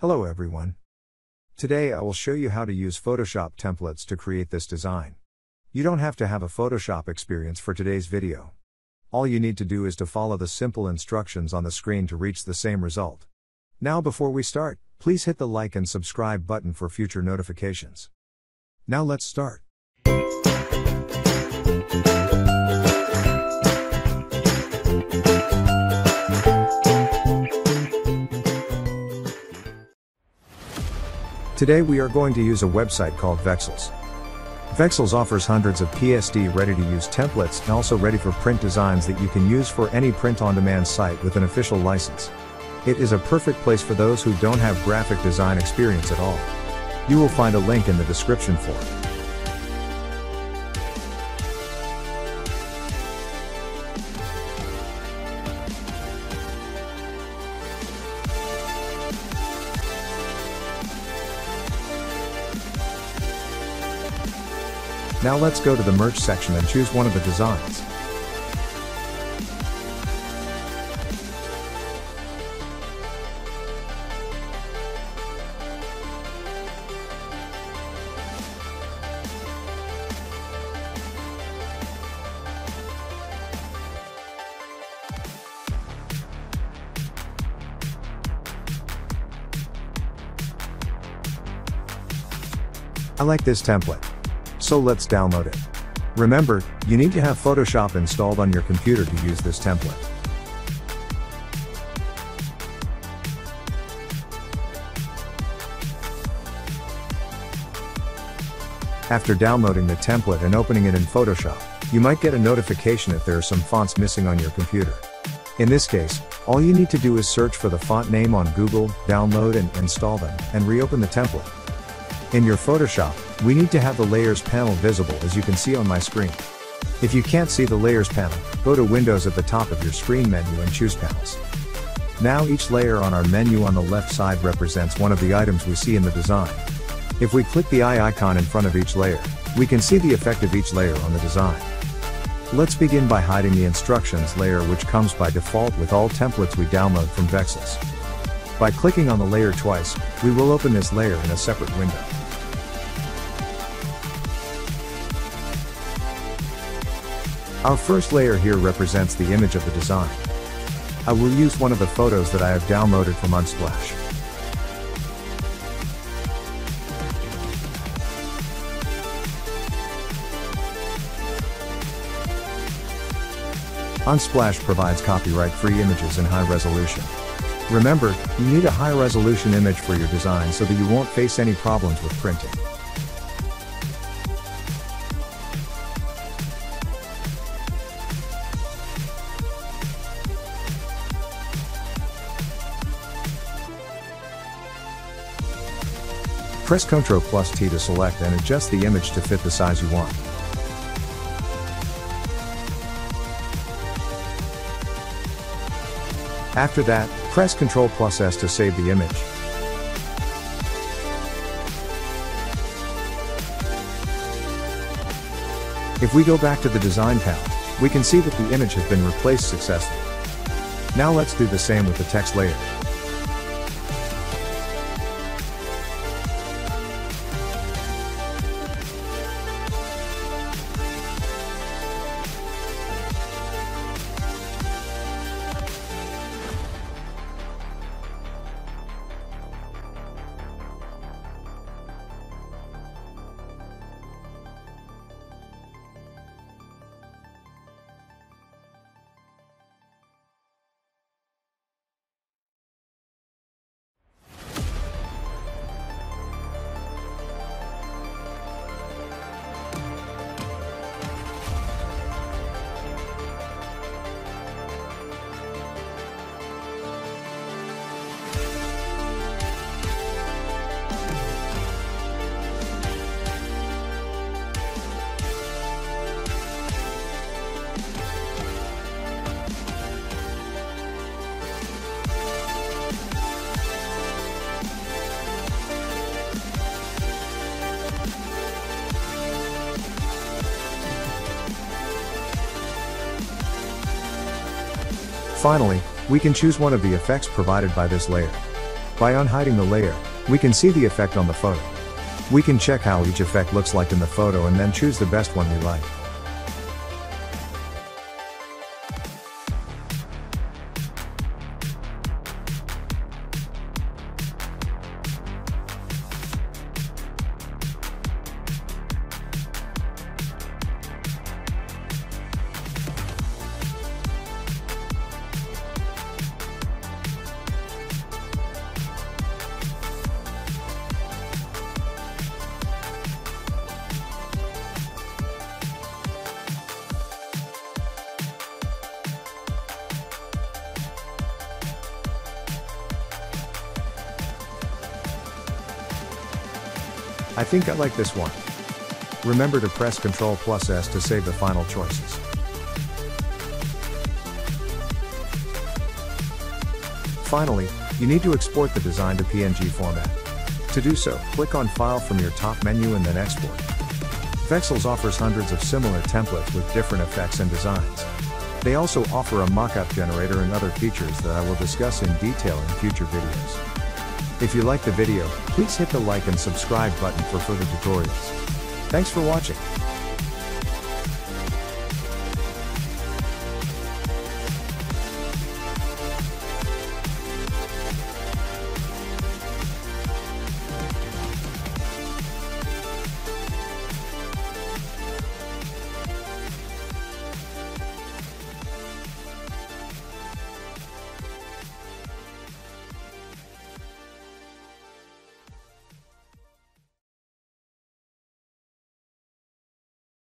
Hello everyone. Today I will show you how to use Photoshop templates to create this design. You don't have to have a Photoshop experience for today's video. All you need to do is to follow the simple instructions on the screen to reach the same result. Now before we start, please hit the like and subscribe button for future notifications. Now let's start. Today we are going to use a website called Vexels. Vexels offers hundreds of PSD ready to use templates and also ready for print designs that you can use for any print on demand site with an official license. It is a perfect place for those who don't have graphic design experience at all. You will find a link in the description for it. Now let's go to the merch section and choose one of the designs. I like this template. So let's download it. Remember, you need to have Photoshop installed on your computer to use this template. After downloading the template and opening it in Photoshop, you might get a notification if there are some fonts missing on your computer. In this case, all you need to do is search for the font name on Google, download and install them, and reopen the template. In your Photoshop, we need to have the layers panel visible as you can see on my screen. If you can't see the layers panel, go to Windows at the top of your screen menu and choose panels. Now each layer on our menu on the left side represents one of the items we see in the design. If we click the eye icon in front of each layer, we can see the effect of each layer on the design. Let's begin by hiding the instructions layer which comes by default with all templates we download from Vexels. By clicking on the layer twice, we will open this layer in a separate window. Our first layer here represents the image of the design. I will use one of the photos that I have downloaded from Unsplash. Unsplash provides copyright-free images in high resolution. Remember, you need a high resolution image for your design so that you won't face any problems with printing. Press Ctrl plus T to select and adjust the image to fit the size you want. After that, press Ctrl plus S to save the image. If we go back to the design panel, we can see that the image has been replaced successfully. Now let's do the same with the text layer. Finally, we can choose one of the effects provided by this layer. By unhiding the layer, we can see the effect on the photo. We can check how each effect looks like in the photo and then choose the best one we like. I think I like this one. Remember to press Ctrl plus S to save the final choices. Finally, you need to export the design to PNG format. To do so, click on File from your top menu and then Export. Vexels offers hundreds of similar templates with different effects and designs. They also offer a mockup generator and other features that I will discuss in detail in future videos. If you like the video, please hit the like and subscribe button for further tutorials. Thanks for watching.